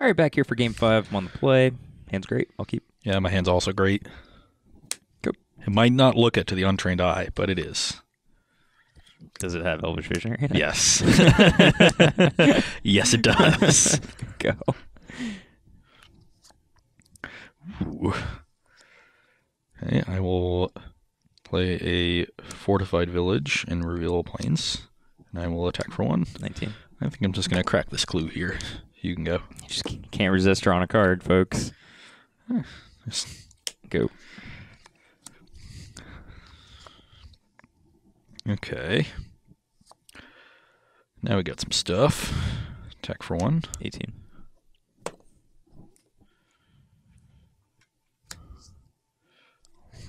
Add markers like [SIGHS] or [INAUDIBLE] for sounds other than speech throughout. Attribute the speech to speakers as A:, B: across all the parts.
A: All right, back here for game five. I'm on the play. Hand's great. I'll keep.
B: Yeah, my hand's also great.
A: Go.
B: It might not look it to the untrained eye, but it is.
A: Does it have Elvish Visionary? in it?
B: Yes. [LAUGHS] yes, it does. [LAUGHS]
A: Go.
B: Ooh. Okay, I will play a fortified village and reveal plains, and I will attack for one.
A: 19.
B: I think I'm just gonna crack this clue here. You can go.
A: You just can't resist drawing a card, folks.
B: Just-
A: Go.
B: Okay. Now we got some stuff. Attack for one.
A: 18.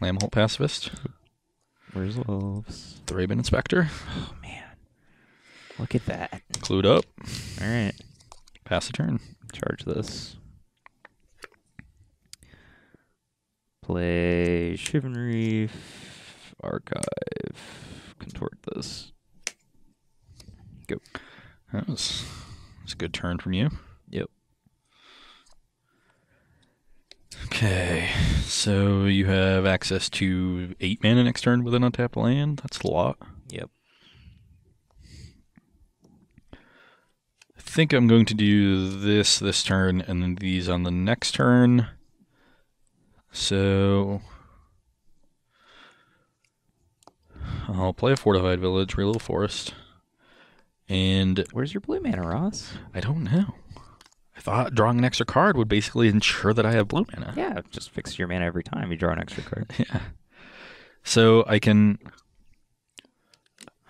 B: Lambholt Pacifist.
A: Where's Wolves?
B: Thraben Inspector.
A: Oh, man. Look at that.
B: Clued up.
A: All right.
B: Pass a turn.
A: Charge this. Play Shivan Reef. Archive. Contort this. Go.
B: That was, that's a good turn from you.
A: Yep.
B: Okay, so you have access to eight mana next turn with an untapped land. That's a lot.
A: Yep.
B: I think I'm going to do this this turn and then these on the next turn. So I'll play a fortified village, real forest, and
A: Where's your blue mana, Ross?
B: I don't know. I thought drawing an extra card would basically ensure that I have blue mana.
A: Yeah, just fix your mana every time you draw an extra card. [LAUGHS]
B: Yeah. So I can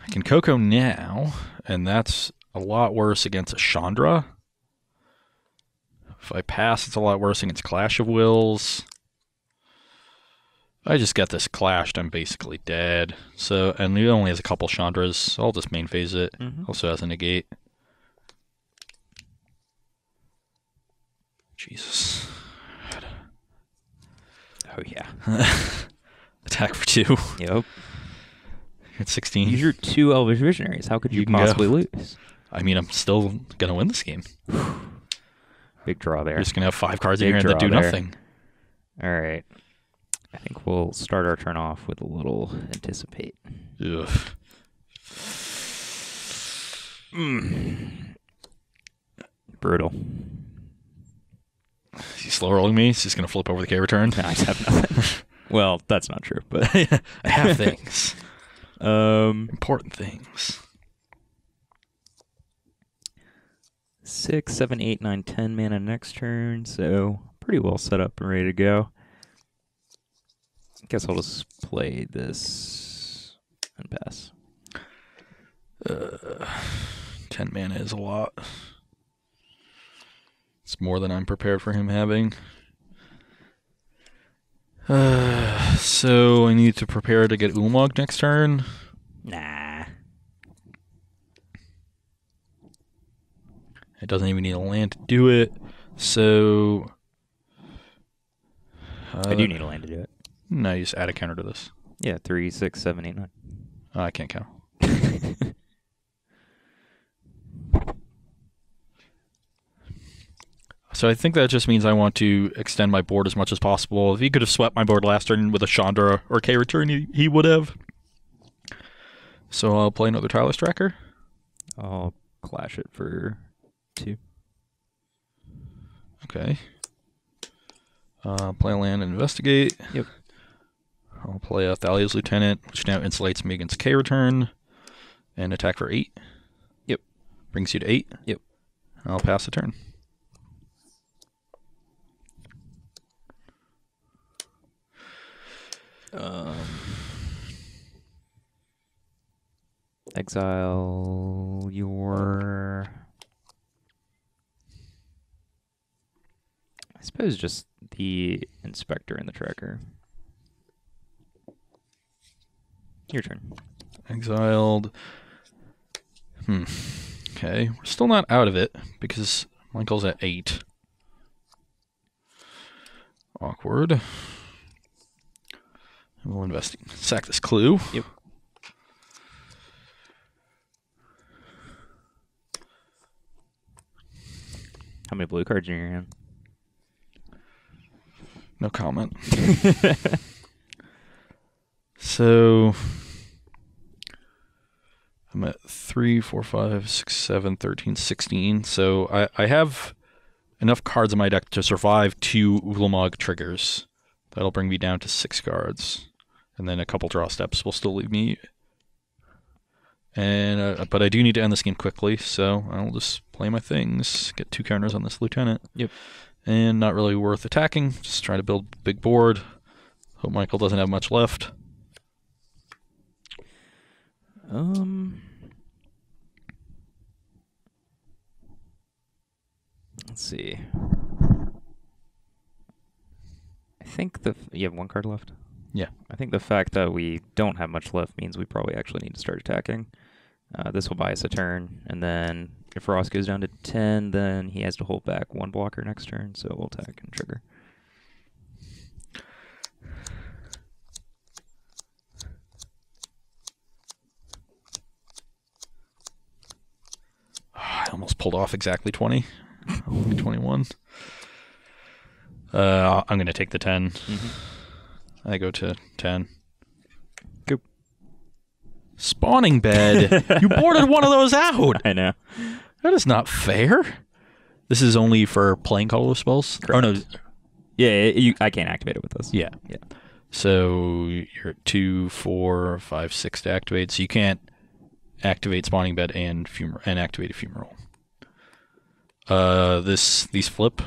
B: I can Coco now, and that's a lot worse against a Chandra. If I pass, it's a lot worse against Clash of Wills. I just get this clashed, I'm basically dead. So, and he only has a couple Chandras, so I'll just main phase it.
A: Mhm.
B: Also has a negate. Jesus.
A: Oh yeah. [LAUGHS]
B: Attack for two.
A: Yep.
B: At 16.
A: Use your two Elvish Visionaries. How could you,
B: You
A: possibly lose?
B: I mean, I'm still gonna win this game. [SIGHS]
A: Big draw there.
B: You're just gonna have five cards in your hand that do
A: there.
B: nothing.
A: All right. I think we'll start our turn off with a little anticipate.
B: Ugh.
A: Brutal.
B: Is he slow rolling me? He's just gonna flip over the K return. [LAUGHS]
A: I just have nothing. [LAUGHS] well, that's not true, but [LAUGHS]
B: I have things.
A: um,
B: Important things.
A: Six, seven, eight, nine, ten mana next turn. So pretty well set up and ready to go. I guess I'll just play this and pass.
B: Uh, Ten mana is a lot. It's more than I'm prepared for him having. Uh, so I need to prepare to get Ulamog next turn.
A: Nah.
B: It doesn't even need a land to do it. So
A: I do uh, need a land to do it.
B: No, you just add a counter to this.
A: Yeah, three, six, seven, eight, nine.
B: Oh, I can't count. [LAUGHS] So I think that just means I want to extend my board as much as possible. If he could have swept my board last turn with a Chandra or K return, he, he would have. So I'll play another Tireless Tracker.
A: I'll clash it for two.
B: Okay. Uh, play a land and investigate.
A: Yep.
B: I'll play a Thalia's Lieutenant, which now insulates me against K return, and attack for eight.
A: Yep.
B: Brings you to eight.
A: Yep.
B: I'll pass the turn.
A: Um, exile your. I suppose just the inspector and the tracker. Your turn.
B: Exiled. Hmm. Okay, we're still not out of it because Michael's at eight. Awkward. We'll investigate. Sack this clue.
A: Yep. How many blue cards are in your hand?
B: No comment. [LAUGHS] so I'm at 3, 4, 5, 6, 7, 13, 16. So I, I have enough cards in my deck to survive two Ulamog triggers. That'll bring me down to six cards. And then a couple draw steps will still leave me. And uh, but I do need to end this game quickly, so I'll just play my things. Get two counters on this lieutenant.
A: Yep.
B: And not really worth attacking. Just trying to build big board. Hope Michael doesn't have much left.
A: Um. Let's see. I think the you have one card left.
B: Yeah.
A: I think the fact that we don't have much left means we probably actually need to start attacking. Uh, this will buy us a turn, and then if Ross goes down to ten, then he has to hold back one blocker next turn, so we'll attack and trigger. [SIGHS]
B: I almost pulled off exactly 20. Only [LAUGHS] 21. Uh, I'm going to take the 10. I go to 10.
A: Goop.
B: Spawning bed. [LAUGHS] you boarded one of those out.
A: I know.
B: That is not fair. This is only for playing Call of spells. Oh no,
A: Yeah, it- you, I can't activate it with this.
B: yeah,
A: Yeah.
B: So you're at two, four, five, six to activate. So you can't activate spawning bed and fumer and activate a fumarole. Uh, this these flip.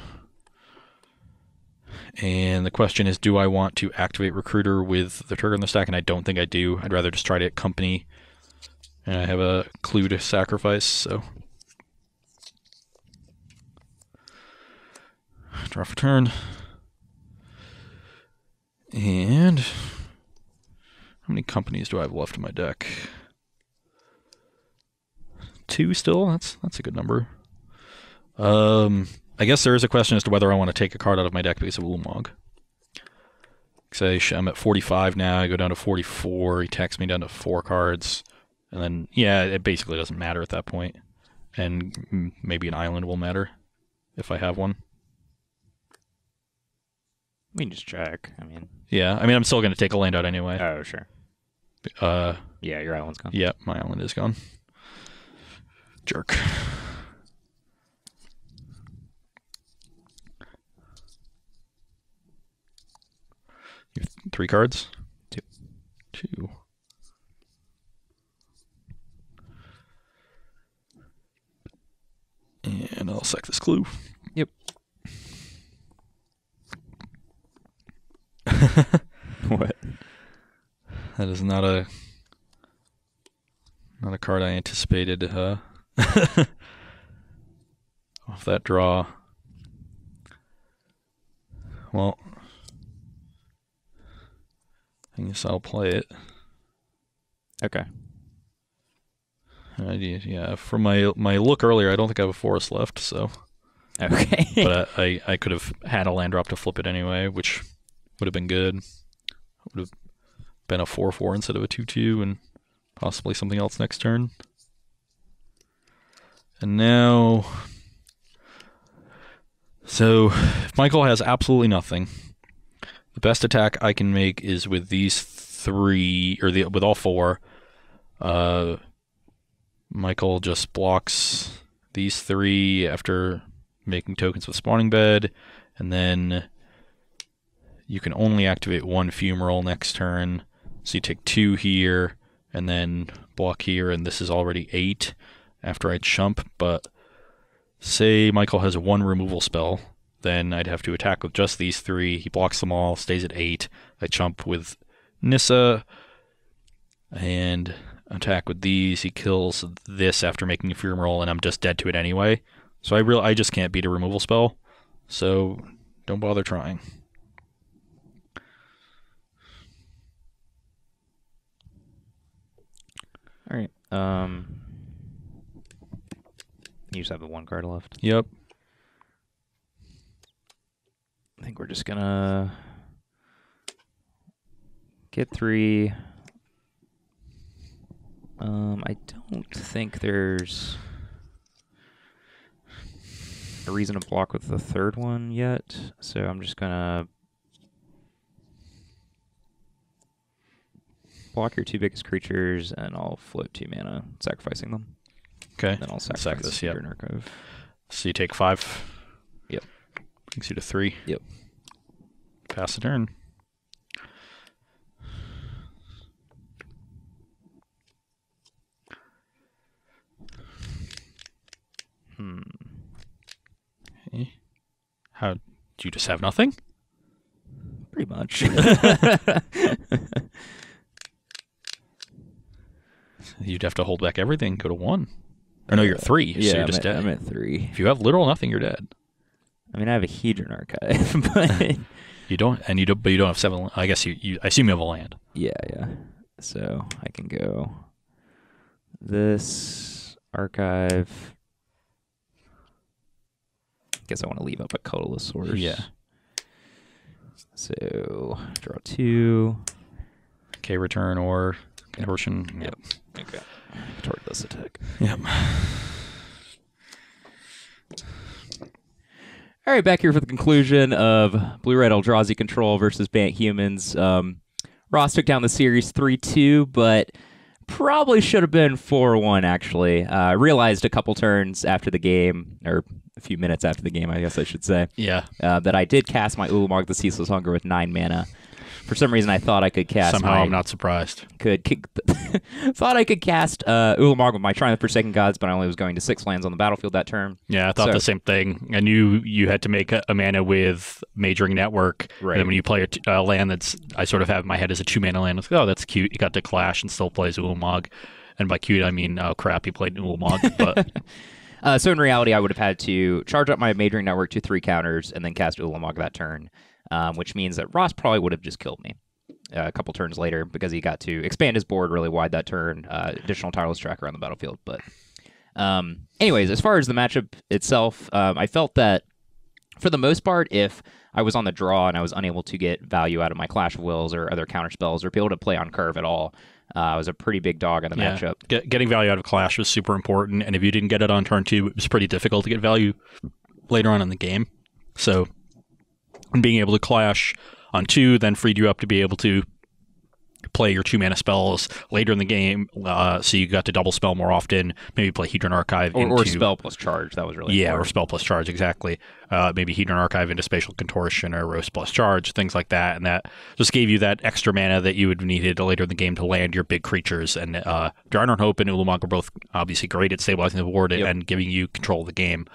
B: And the question is, do I want to activate recruiter with the trigger in the stack? And I don't think I do. I'd rather just try to company. And I have a clue to sacrifice, so draw for turn. And how many companies do I have left in my deck? Two still. That's that's a good number. Um, I guess there is a question as to whether I want to take a card out of my deck because of Ulamog. I'm at 45 now. I go down to 44. He takes me down to four cards, and then yeah, it basically doesn't matter at that point. And maybe an island will matter if I have one.
A: We can just check. I mean,
B: Yeah, I mean I'm still going to take a land out anyway.
A: oh sure.
B: Uh,
A: Yeah, your island's gone.
B: Yeah, my island is gone. Jerk. You have three cards?
A: Two.
B: Two. And I'll sack this clue.
A: Yep. [LAUGHS] what?
B: That is not a not a card I anticipated uh, [LAUGHS] off that draw. Well, I guess I'll play it.
A: Okay.
B: I, yeah, from my my look earlier, I don't think I have a forest left, so
A: Okay.
B: but I, [LAUGHS] I, I could have had a land drop to flip it anyway, which would have been good. Would have been a 4 4 instead of a 2 2, and possibly something else next turn. And now. So, if Michael has absolutely nothing, the best attack I can make is with these three, or the with all four. Uh, Michael just blocks these three after making tokens with spawning bed, and then you can only activate one fumarole next turn. So you take two here, and then block here, and this is already eight after I chump. But say Michael has one removal spell, then I'd have to attack with just these three. He blocks them all, stays at eight. I chump with Nissa, and attack with these. He kills this after making a fumarole, and I'm just dead to it anyway. So I real I just can't beat a removal spell. So don't bother trying.
A: All right. Um. You just have the one card left.
B: Yep.
A: I think we're just gonna get three. Um, I don't think there's a reason to block with the third one yet, so I'm just gonna block your two biggest creatures, and I'll float two mana, sacrificing them.
B: Okay.
A: Then I'll sacrifice
B: this,
A: this,
B: yep.
A: Hedron Archive.
B: So you take five.
A: Yep.
B: Brings you to three.
A: Yep.
B: Pass the turn.
A: Hmm.
B: Okay. How? Do you just have nothing?
A: Pretty much. [LAUGHS] [LAUGHS]
B: You'd have to hold back everything. Go to one. Or no, you're at three. so
A: yeah,
B: you're
A: I'm,
B: just
A: at,
B: dead.
A: I'm at three.
B: If you have literal nothing, you're dead.
A: I mean, I have a Hedron Archive, [LAUGHS] but
B: You don't, and you don't, but you don't have seven. I guess you, you I assume you have a land.
A: yeah, yeah. So I can go this archive. I Guess I want to leave up a colorless source.
B: Yeah.
A: So draw two.
B: Okay, return or conversion.
A: Yep. Okay. Toward this attack.
B: Yep.
A: All right, back here for the conclusion of Blue Red Eldrazi Control versus Bant Humans. Um, Ross took down the series 3 2, but probably should have been 4 1, actually. Uh, I realized a couple turns after the game, or a few minutes after the game, I guess I should say,
B: Yeah.
A: uh, that I did cast my Ulamog the Ceaseless Hunger with 9 mana. For some reason, I thought I could cast
B: Somehow
A: my
B: I'm not surprised.
A: could kick [LAUGHS] thought I could cast uh, Ulamog with my Triumph for Second Gods, but I only was going to six lands on the battlefield that turn.
B: Yeah, I thought
A: So-
B: the same thing. I knew you had to make a, a mana with Mage-Ring Network. And
A: Right.
B: then when you play a t- a land that's, I sort of have in my head as a two mana land, it's like, oh, that's cute. You got to Clash and still plays Ulamog. And by cute, I mean, oh crap, he played Ulamog. But [LAUGHS]
A: Uh, so in reality, I would have had to charge up my Mage-Ring Network to three counters and then cast Ulamog that turn, um, which means that Ross probably would have just killed me uh, a couple turns later because he got to expand his board really wide that turn, uh, additional tireless tracker on the battlefield. But um, anyways, as far as the matchup itself, um, I felt that for the most part, if I was on the draw and I was unable to get value out of my Clash of Wills or other counter spells or be able to play on curve at all, uh, I was a pretty big dog in the
B: yeah,
A: matchup.
B: get, getting value out of Clash was super important. And if you didn't get it on turn two, it was pretty difficult to get value later on in the game. So being able to Clash on two then freed you up to be able to play your two mana spells later in the game, uh, so you got to double spell more often. Maybe play Hedron Archive
A: Or, or spell plus charge. That was really
B: yeah, or spell plus charge exactly. Uh, maybe Hedron Archive into Spatial Contortion or Roast plus charge, things like that, and that just gave you that extra mana that you would have needed later in the game to land your big creatures. And uh, Drowner of Hope and Ulamog are both obviously great at stabilizing the board
A: Yep.
B: and giving you control of the game.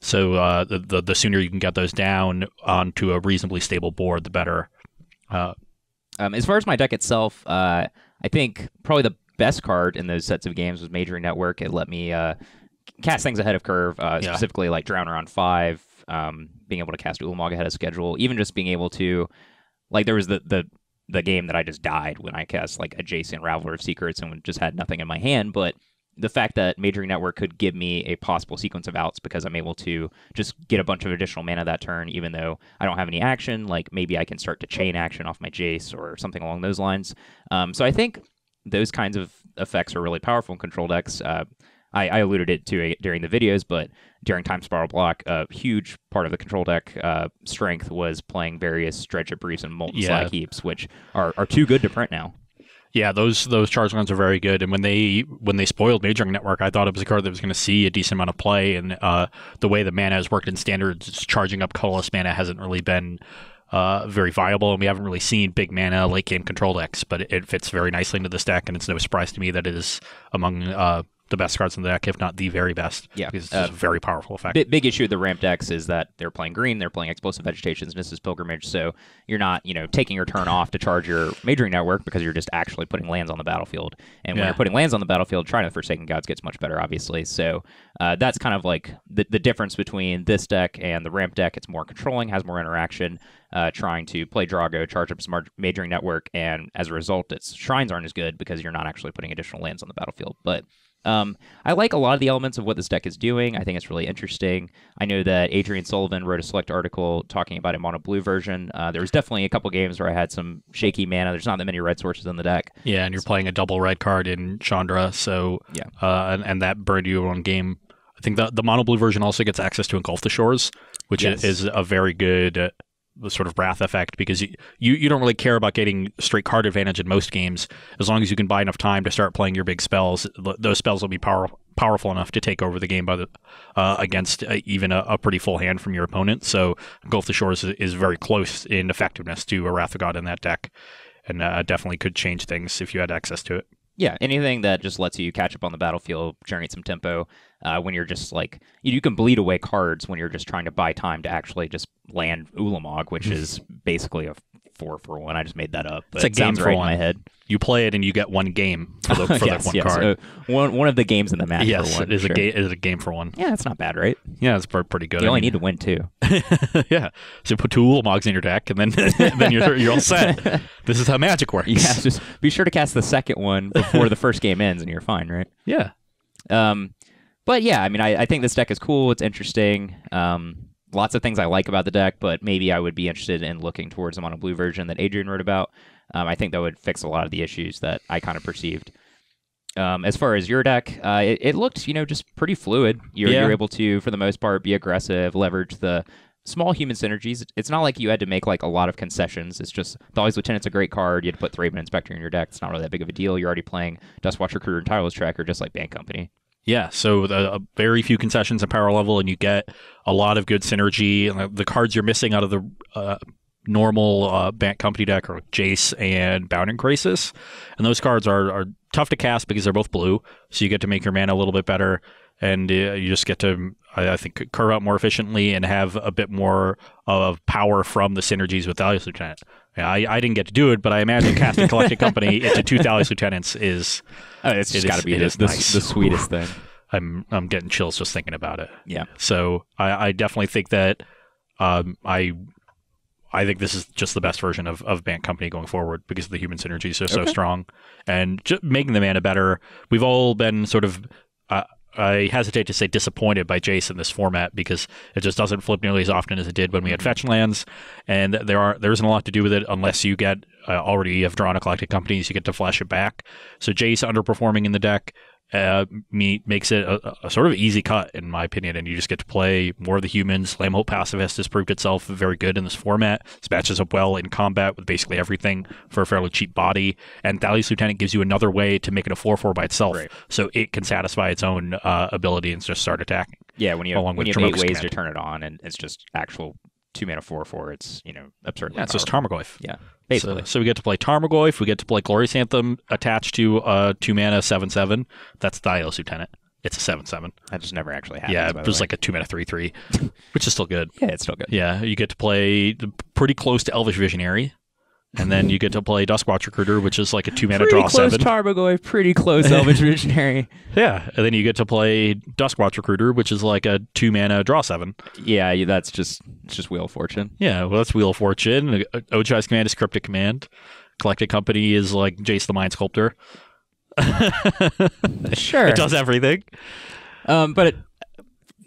B: So uh, the, the the sooner you can get those down onto a reasonably stable board, the better. Uh,
A: Um, as far as my deck itself, uh, I think probably the best card in those sets of games was Mage-Ring Network. It let me uh, cast things ahead of curve, uh,
B: Yeah.
A: specifically like Drowner on five, um, being able to cast Ulamog ahead of schedule, even just being able to, like, there was the the the game that I just died when I cast like a Jace Unraveler of Secrets and just had nothing in my hand, but the fact that Mage-Ring Network could give me a possible sequence of outs because I'm able to just get a bunch of additional mana that turn, even though I don't have any action. Like maybe I can start to chain action off my Jace or something along those lines. Um, so I think those kinds of effects are really powerful in control decks. Uh, I, I alluded it to it during the videos, but during Time Spiral Block, a huge part of the control deck uh, strength was playing various Dreadship Reefs and Molten
B: Yeah.
A: Slag Heaps, which are, are too good to print now.
B: Yeah, those those charge guns are very good. And when they when they spoiled Mage-Ring Network, I thought it was a card that was going to see a decent amount of play. And uh, the way the mana has worked in standards, charging up colorless mana hasn't really been uh, very viable, and we haven't really seen big mana late game control decks. But it, it fits very nicely into this deck, and it's no surprise to me that it is among uh, the best cards in the deck, if not the very best.
A: Yeah,
B: because it's
A: uh,
B: a very powerful effect.
A: Big, big issue with the ramp decks is that they're playing green, they're playing explosive vegetations, Nissa's Pilgrimage, so you're not, you know, taking your turn off to charge your mage-ring network because you're just actually putting lands on the battlefield. And when
B: Yeah.
A: you're putting lands on the battlefield, trying to Forsaken Gods gets much better, obviously. So uh, that's kind of like the, the difference between this deck and the ramp deck. It's more controlling, has more interaction, uh, trying to play Drago, charge up some mar- mage-ring network, and as a result, its shrines aren't as good because you're not actually putting additional lands on the battlefield. But um, I like a lot of the elements of what this deck is doing. I think it's really interesting. I know that Adrian Sullivan wrote a select article talking about a mono blue version. Uh, there was definitely a couple games where I had some shaky mana. There's not that many red sources in the deck.
B: Yeah, and you're playing a double red card in Chandra, so
A: Yeah.
B: uh, and, and that burned you one game I think the the mono blue version also gets access to engulf the shores, which
A: Yes.
B: is a very good uh, the sort of wrath effect because you, you you don't really care about getting straight card advantage in most games as long as you can buy enough time to start playing your big spells. th- Those spells will be power, powerful enough to take over the game by the uh, against uh, even a, a pretty full hand from your opponent. So engulf the shores is, is very close in effectiveness to a wrath of god in that deck, and uh, definitely could change things if you had access to it.
A: Yeah, anything that just lets you catch up on the battlefield, generate some tempo. Uh, when you're just like you, you can bleed away cards when you're just trying to buy time to actually just land Ulamog, which [LAUGHS] is basically a four for one. I just made that up. But
B: It's a game for
A: right
B: one.
A: in my head.
B: You play it and you get one game for, the, [LAUGHS] for
A: yes,
B: that one
A: yes.
B: card.
A: Uh, one one of the games in the match.
B: yes,
A: for one,
B: it is
A: sure.
B: a game. It is a game for one.
A: Yeah, that's not bad, right?
B: Yeah, it's pretty good.
A: You
B: I
A: only
B: mean-
A: need to win two. [LAUGHS]
B: yeah. So put two Ulamog's in your deck, and then [LAUGHS] then you're you're all set. This is how magic works.
A: Yeah, just be sure to cast the second one before the first game ends, and you're fine, right?
B: Yeah.
A: Um, but yeah, I mean, I, I think this deck is cool. It's interesting. Um, lots of things I like about the deck, but maybe I would be interested in looking towards the mono blue version that Adrian wrote about. Um, I think that would fix a lot of the issues that I kind of perceived. Um, as far as your deck, uh, it, it looked, you know, just pretty fluid. You're,
B: Yeah.
A: you're able to, for the most part, be aggressive, leverage the small human synergies. It's not like you had to make like a lot of concessions. It's just Thalia's Lieutenant's a great card. You had to put Thraben Inspector in your deck. It's not really that big of a deal. You're already playing Duskwatch Recruiter and Tireless Tracker, just like Bant Company.
B: Yeah, so the, uh, very few concessions in power level, and you get a lot of good synergy. And the- cards you're missing out of the uh, normal uh, Bant Company deck are Jace and Bounding Krasis, and those cards are, are tough to cast because they're both blue. So you get to make your mana a little bit better, and uh, you just get to, I, I think, curve out more efficiently and have a bit more of power from the synergies with Thalia's Lieutenant. Yeah, I, I didn't get to do it, but I imagine casting [LAUGHS] Collected Company into two Lieutenants is
A: Oh, it's
B: It
A: just
B: is-
A: got to be
B: it
A: the,
B: nice.
A: the sweetest thing.
B: I'm I'm getting chills just thinking about it.
A: Yeah.
B: So I, I definitely think that um, I I think this is just the best version of of Bant Company going forward because the human synergies are so
A: Okay.
B: strong and just making the mana better. We've all been sort of. Uh, I hesitate to say disappointed by Jace in this format because it just doesn't flip nearly as often as it did when we had fetch lands, and there are there isn't a lot to do with it unless you get uh, already have drawn a collected companies. You get to flash it back. So Jace underperforming in the deck uh, me makes it a, a sort of easy cut in my opinion, and you just get to play more of the humans. Lambholt Pacifist has proved itself very good in this format. This matches up well in combat with basically everything for a fairly cheap body. And Thalia's Lieutenant gives you another way to make it a four four by itself,
A: Right.
B: so it can satisfy its own uh, ability and just start attacking.
A: Yeah, when you have,
B: Along
A: when
B: with
A: you have eight ways to turn it on, and it's just actual two mana four four. It's you know absurdly.
B: Yeah, it's just. Tarmogoyf.
A: yeah, basically.
B: So, so we get to play Tarmogoyf, we get to play Glorious Anthem attached to uh, two mana seven seven. That's Thalia's Lieutenant. It's a seven seven.
A: that just never actually happens.
B: Yeah, it was like a two mana three three, [LAUGHS] which is still good.
A: yeah, it's still good.
B: Yeah, you get to play pretty close to Elvish Visionary, and then you get to play Duskwatch Recruiter, which is like a two mana
A: Pretty
B: draw
A: close
B: seven.
A: Tarmogoyf, pretty close [LAUGHS] Elvish Visionary.
B: yeah, and then you get to play Duskwatch Recruiter, which is like a two mana draw seven.
A: Yeah, that's just it's just Wheel of Fortune.
B: Yeah, well, that's Wheel of Fortune. Uh, Ojutai's command is Cryptic Command. Collected Company is like Jace the Mind Sculptor. [LAUGHS]
A: Sure,
B: It does everything.
A: Um, but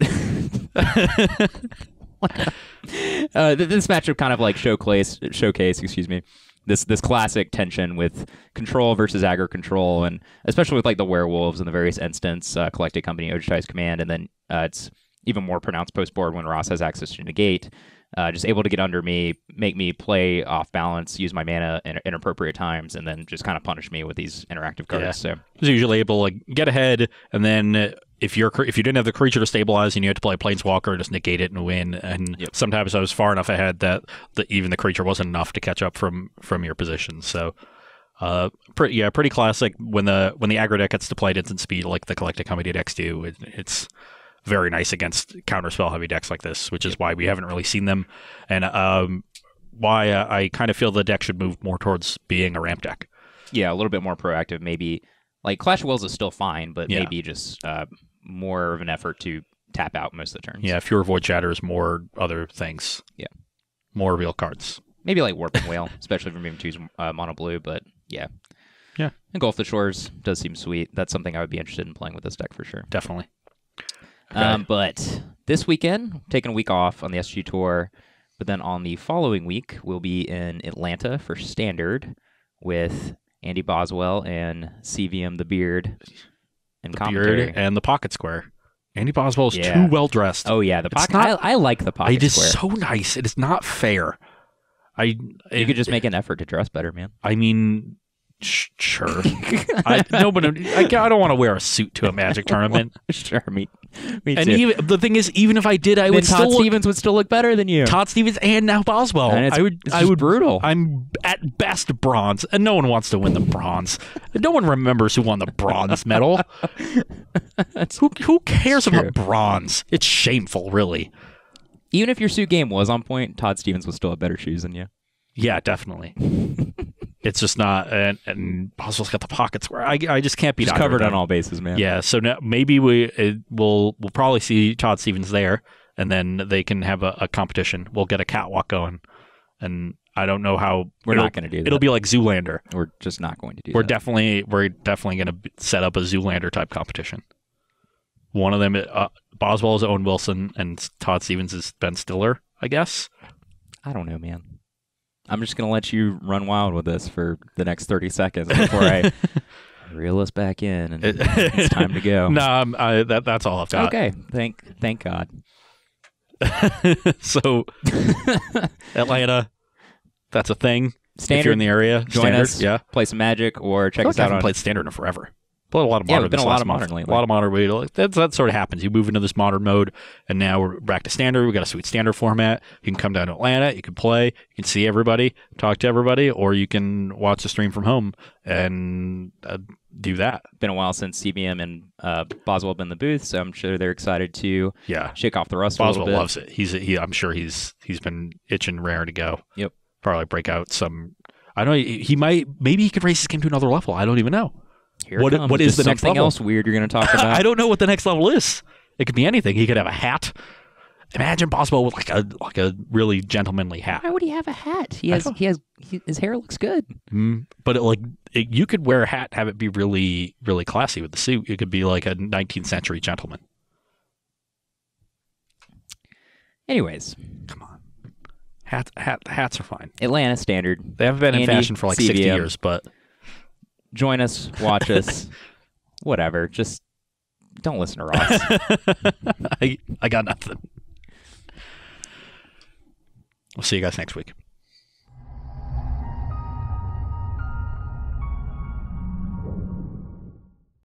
A: it, [LAUGHS] [LAUGHS] uh, this matchup kind of like showcase showcase, excuse me, this this classic tension with control versus aggro control, and especially with like the werewolves and the various instants, uh, collected company Ojutai's command, and then uh, it's even more pronounced post board when Ross has access to negate. Uh, just able to get under me, make me play off balance, use my mana in inappropriate times, and then just kind of punish me with these interactive cards.
B: Yeah.
A: So
B: was usually able to like, get ahead, and then if you're if you didn't have the creature to stabilize, and you had to play Planeswalker, just negate it and win. And
A: Yep.
B: sometimes I was far enough ahead that the, even the creature wasn't enough to catch up from from your position. So, uh, pretty yeah, pretty classic. When the when the aggro deck gets to play at instant speed, like the collected Company decks do, it, it's very nice against counterspell heavy decks like this, which is why we haven't really seen them, and um, why uh, I kind of feel the deck should move more towards being a ramp deck.
A: yeah, a little bit more proactive. Maybe like Clash of Wills is still fine, but
B: Yeah.
A: maybe just uh, more of an effort to tap out most of the turns.
B: Yeah, fewer void shatters, more other things.
A: Yeah.
B: More real cards.
A: maybe like Warping Wail, especially if you're moving to uh, mono blue. But yeah,
B: Yeah.
A: Engulf the Shores does seem sweet. That's something I would be interested in playing with this deck for sure.
B: Definitely. Okay.
A: Um, but this weekend, taking a week off on the SCG tour, but then on the following week, we'll be in Atlanta for Standard with Andy Boswell and CVM the Beard and
B: the
A: commentary.
B: beard and the pocket square. Andy Boswell is
A: Yeah.
B: too well dressed.
A: Oh yeah, the
B: It's
A: pocket.
B: not-
A: I, I like the pocket
B: it is
A: square.
B: so nice. It is not fair. I
A: you could just make an effort to dress better, man.
B: I mean, sure. [LAUGHS] I, no, but I, I don't want to wear a suit to a Magic [LAUGHS] tournament. [LAUGHS]
A: sure, me, me
B: And
A: too.
B: even the thing is, even if I did, I
A: then
B: would
A: Todd
B: still look
A: Stevens would still look better than you.
B: Todd Stevens and now Boswell.
A: And
B: I would. I would.
A: brutal.
B: I'm at best bronze, and no one wants to win the bronze. no one remembers who won the bronze medal. who who cares about bronze? It's shameful, really.
A: Even if your suit game was on point, Todd Stevens would still have better shoes than you.
B: Yeah, definitely. It's just not, and, and Boswell's got the pockets where I, I just can't be
A: Just covered on all bases, man.
B: Yeah, so now maybe we it, we'll we'll probably see Todd Stevens there, and then they can have a, a competition. We'll get a catwalk going, and I don't know how
A: we're not going to do that.
B: It'll be like Zoolander.
A: We're just not going to do
B: We're
A: that.
B: definitely we're definitely going to set up a Zoolander type competition. One of them, uh, Boswell is Owen Wilson, and Todd Stevens is Ben Stiller. I guess.
A: I don't know, man. I'm just going to let you run wild with this for the next 30 seconds before I [LAUGHS] reel us back in and [LAUGHS] it's time to go. [LAUGHS]
B: No, I'm- I, that that's all I've got.
A: Okay. Thank thank God.
B: so Atlanta, that's a thing. If you're in the area,
A: join
B: standard,
A: us.
B: Yeah,
A: play some magic or check
B: I
A: us
B: like I
A: out
B: haven't
A: on
B: played standard in forever. Played a lot of modern.
A: we've been a lot of
B: month.
A: modern lately.
B: A lot of modern. Like that's that sort of happens. You move into this modern mode, and now we're back to standard. We got a sweet standard format. You can come down to Atlanta. You can play. You can see everybody, talk to everybody, or you can watch the stream from home and uh, do that.
A: been a while since CBM and uh, Boswell have been in the booth, so I'm sure they're excited to
B: Yeah,
A: shake off the rust
B: Boswell loves it. He's he. I'm sure he's he's been itching rare to go.
A: Yep.
B: Probably break out some. I know he, he might. Maybe he could raise his game to another level. I don't even know.
A: Here it
B: What-
A: comes.
B: what is
A: Just
B: the next
A: something
B: level?
A: else weird you're going to talk [LAUGHS] about?
B: I don't know what the next level is. It could be anything. He could have a hat. Imagine Boswell with like a like a really gentlemanly hat.
A: Why would he have a hat? He has he has he, his hair looks good.
B: Mm, but it, like it, you could wear a hat, have it be really really classy with the suit. It could be like a 19th century gentleman.
A: Anyways,
B: Come on, hats hat hats are fine.
A: Atlanta standard.
B: They haven't been in fashion for like 60 years, but
A: Join us, watch us, [LAUGHS] whatever. Just don't listen to Ross. [LAUGHS]
B: I I got nothing. We'll see you guys next week.